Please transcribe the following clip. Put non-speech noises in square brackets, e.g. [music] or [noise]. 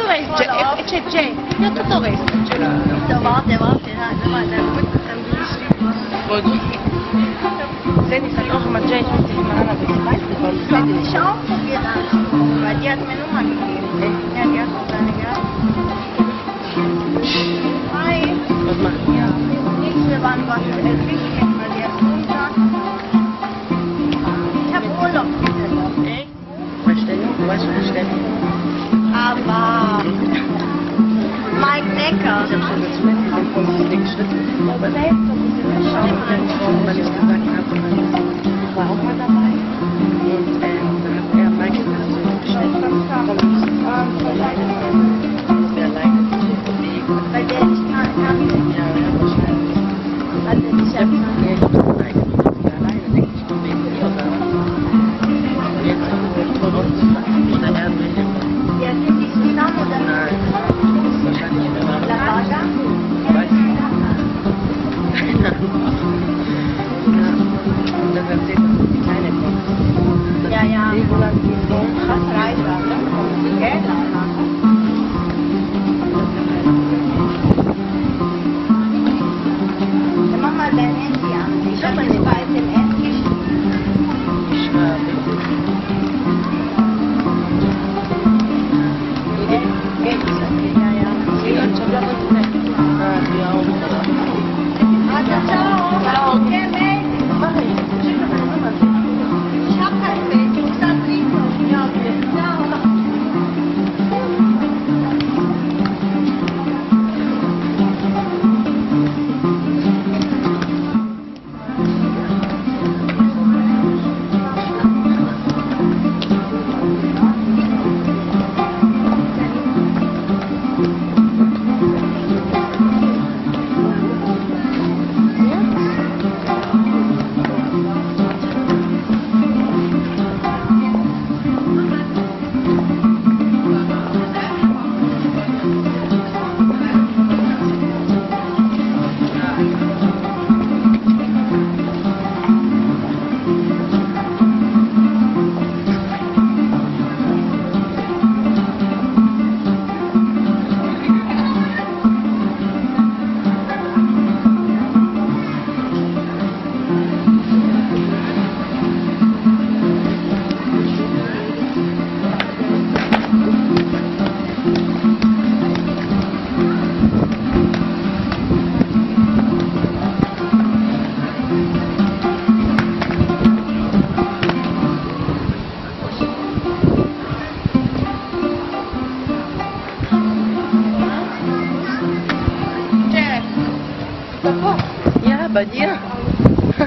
tutto questo, e c'è gente, c'è tutto questo. Davanti, davanti, davanti, davanti. Senti, sono rimasto mangiare tutti i settimana per il paese, poi si vede le chance che danno. Ma di almeno una migliore, e di almeno una migliore. Vai. Ormai. Nichts, wir waren was, es ist nicht, Amerika. Ich habe schon jetzt mitgemacht, wo ich den Schritt schauen wollte, weil ich gesagt habe, ich war auch mal dabei. Und ähm, da hat er Michael das so geschnitten, weil ich nicht alleine bin. Ich bin alleine, ich bin [laughs] Ja, ja. [laughs] 你好，你好。